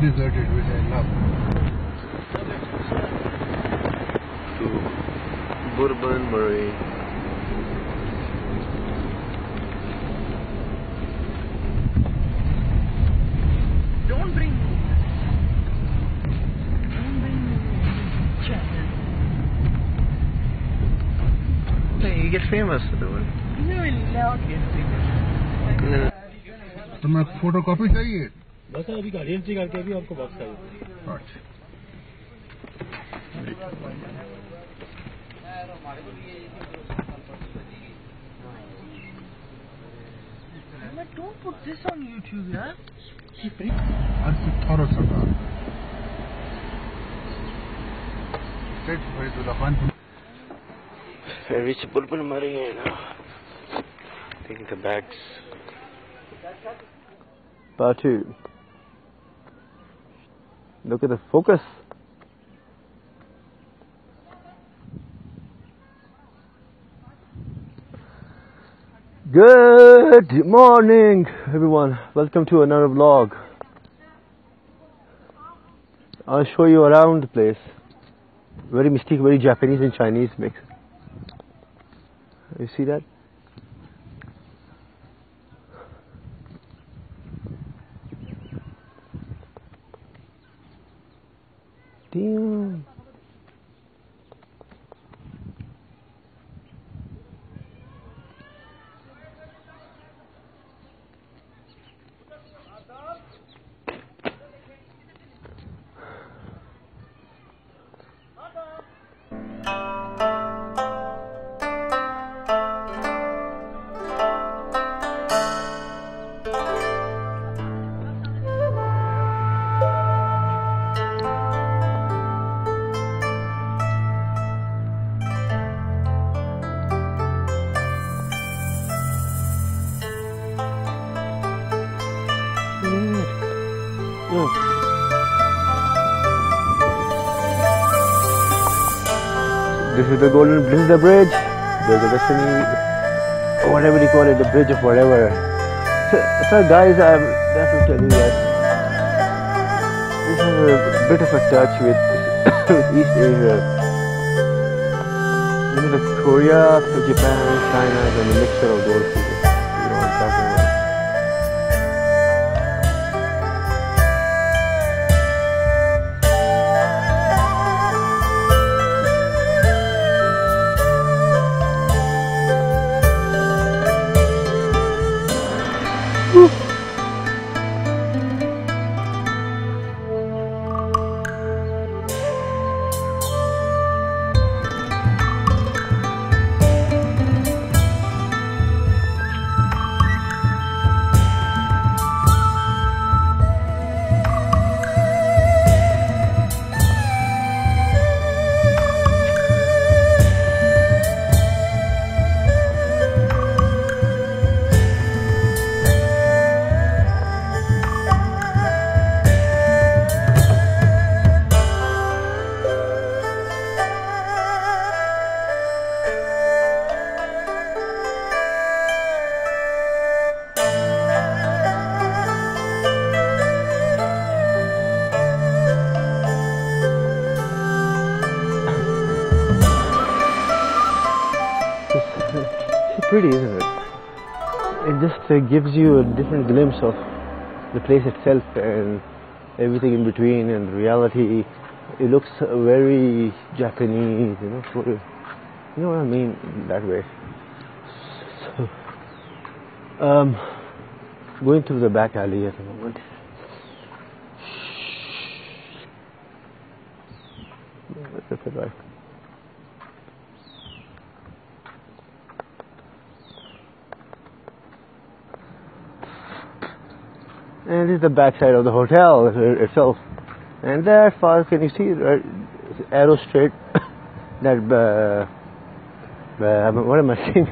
deserted, which I love. To Bhurban Murree. Don't bring me. Don't bring me. Chad. Hey, you get famous for doing it. You will not get famous. तुम्हें photo copy चाहिए Right. Don't put this on YouTube, yeah? That's the thorough Sardar. Straight for it to the one. Very bulbul mari hai. Taking the bags. Part two. Look at the focus. Good morning, everyone. Welcome to another vlog. I'll show you around the place. Very mystic, very Japanese and Chinese mix. You see that? This is the golden, this is the bridge. The destiny, or whatever you call it, the bridge of whatever. So, so guys, I'm have to tell you that this has a bit of a touch with, with East Asia. You know, the Korea, Japan, China, and a mixture of those pretty, isn't it? It just uh, gives you a different glimpse of the place itself and everything in between and reality. It looks very Japanese, you know. sort of- You know what I mean that way. So, um, going through the back alley at the moment. That's right. And this is the backside of the hotel itself. And there far, can you see right, arrow straight? that uh, uh, what am I saying?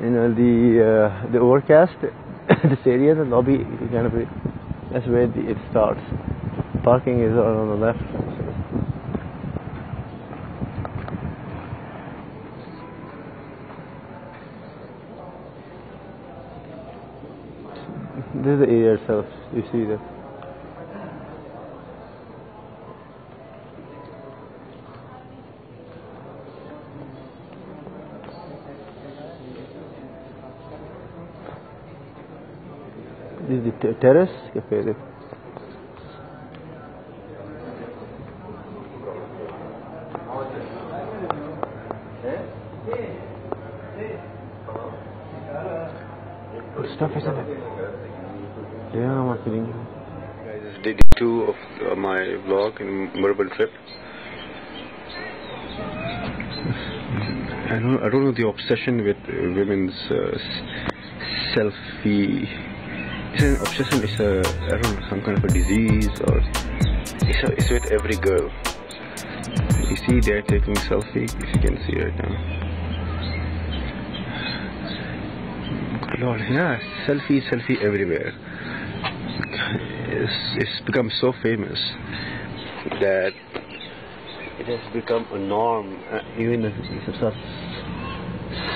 you know the uh, the overcast, this area, the lobby, kind of. That's where the, it starts. Parking is on the left. this is the area itself. You see that. This is the terrace. Okay, Yeah, I'm feeling. Guys, this is day two of uh, my vlog in Murban trip. I don't, I don't know the obsession with uh, women's uh, selfie. It's an obsession. It's a I don't know some kind of a disease or it's, a, it's with every girl. You see, they're taking selfie. If you can see right now. Good Lord, yeah, selfie, selfie everywhere. It's, it's become so famous that it has become a norm. Uh, even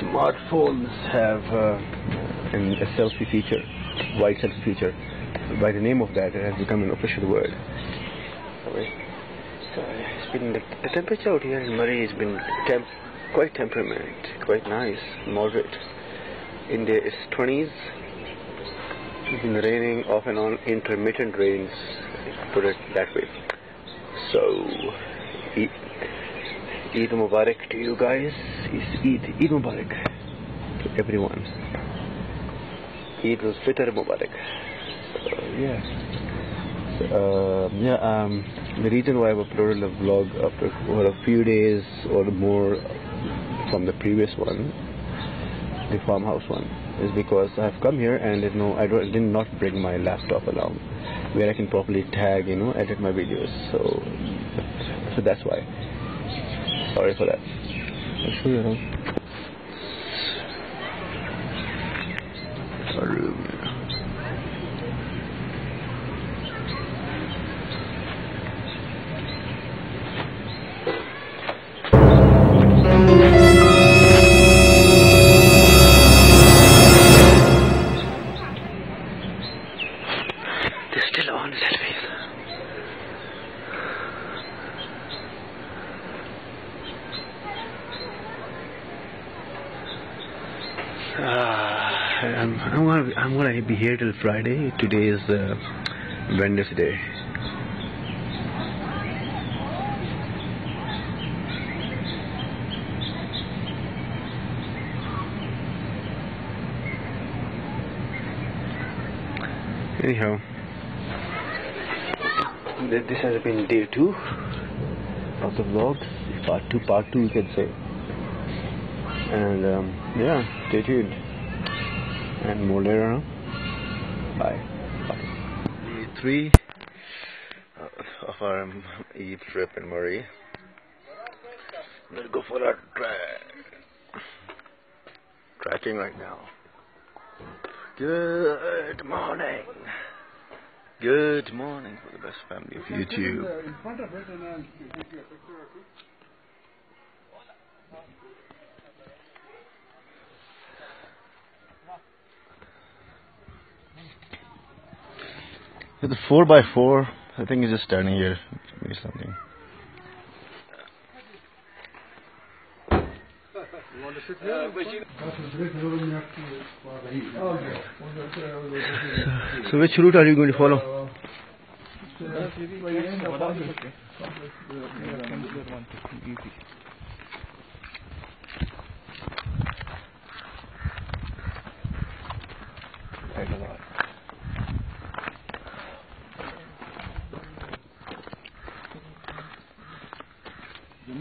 smartphones have uh, an, a selfie feature, wide selfie feature. By the name of that, it has become an official word. Sorry. So it's been the, the temperature out here in Murree has been temp, quite temperament, quite nice, moderate. In the 20s, it's been raining off and on, intermittent rains, put it that way. So, Eid, Eid Mubarak to you guys. It's Eid, Eid Mubarak to everyone. Eid was Fitr Mubarak. So, yeah. Uh, yeah, um, the reason why I've uploaded a vlog after for a few days or more from the previous one, the farmhouse one, is because I've come here and you know I, did not bring my laptop along, where I can properly tag, you know, edit my videos. So, so that's why. Sorry for that. I'll show you around. Till Friday. Today is uh, Wednesday. Anyhow, this has been day two of the vlog. Part two, part two, you can say. And um, yeah, stay tuned. And more later on. Bye. Bye. Day three uh, of our um, Eid trip in Murree. Let's go for a track. Tracking right now. Good morning. Good morning for the best family of YouTube. In front of it and I'll take you a The 4x4, I think is just standing here. Maybe something. So, which route are you going to follow? ما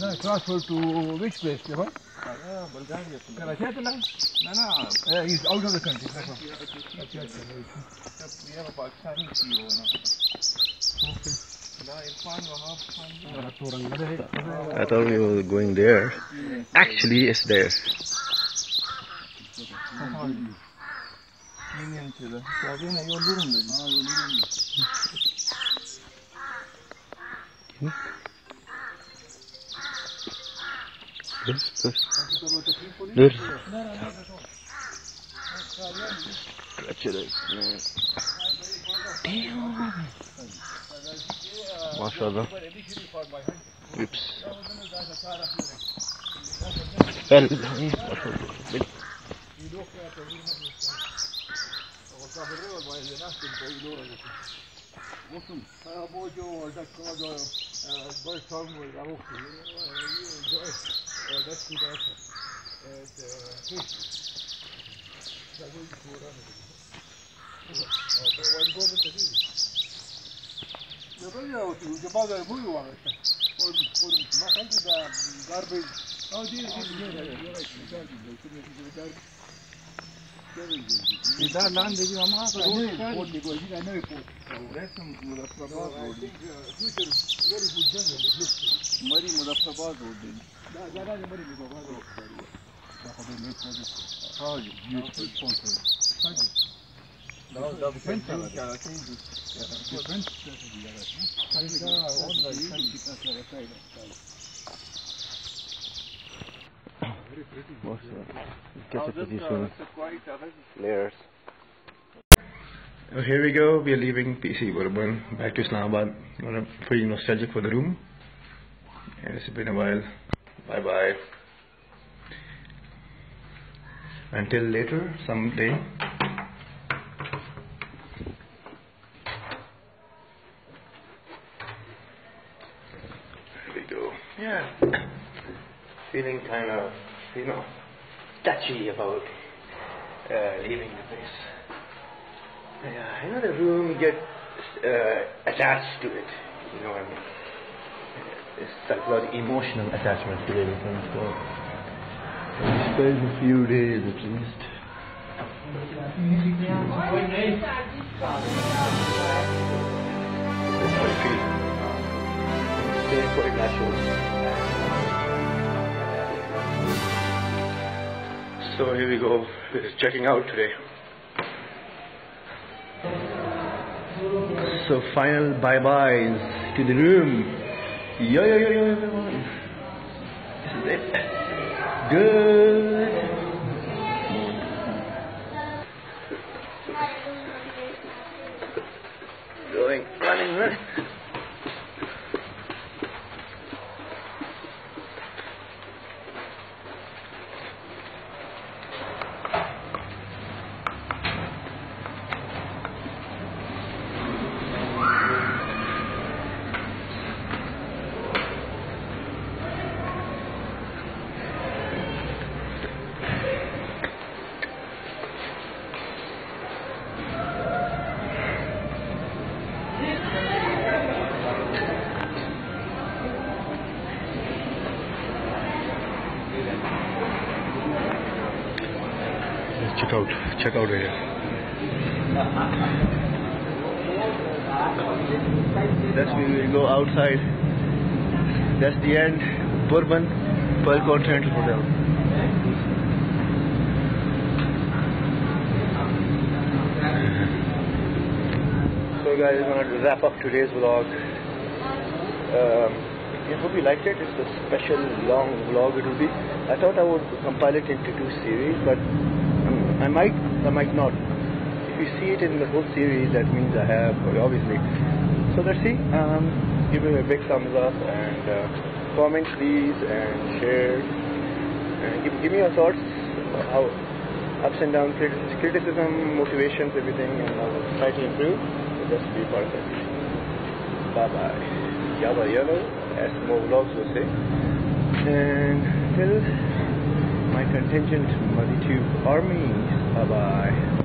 No, to which place, Stefan? Bulgaria. No, no. He's out of the country. That's why. We have a Pakistani CEO now. Okay. I thought we were going there. Actually, it's there. Hmm? Dur, dur. Dur. Kaçırır. Damn. Maşallah. Oops. Well, Listen, uh, Bojo or that God or uh, Bird Song or that okay uh, let's keep up uh, the fish. That will go around. Okay, one goes into this. The radio is the mother of you are. Or the garbage. Oh, dear, dear, dear, dear. И да, нам дали мама, то он под него, и на него под. Рестом распродал. Future very good jungle. Murree Muzaffarabad road Layers. Well, here we go. We are leaving PC Bhurban back to Islamabad. I'm pretty nostalgic for the room. It's been a while. Bye bye. Until later, someday. there we go. Yeah. Feeling kind of, you know, touchy about uh, leaving the place. Yeah, you know the room you get uh, attached to it. You know what I mean? It's a psychological, emotional attachment to everything. So we spend a few days at least. That's how I feel. Stay quite natural. So here we go. We're checking out today. So final bye byes to the room. Yo yo yo yo everyone. This is it. Good. Check out, here. That's we go outside. That's the end. Bhurban, Pearl Continental Hotel. So guys, I'm gonna wrap up today's vlog. Um, I hope you liked it. It's a special long vlog it will be. I thought I would compile it into two series, but I might, I might not. If you see it in the whole series, that means I have, obviously. So let's see. Um, give it a big thumbs up and uh, comment please and share. And give, give me your thoughts, how ups and downs, criti- criticism, motivations, everything, and I'll try to improve. So just be part of it. Bye bye. Yalla yalla, as more vlogs will say. And till my contingent MuddyTube army. Bye bye.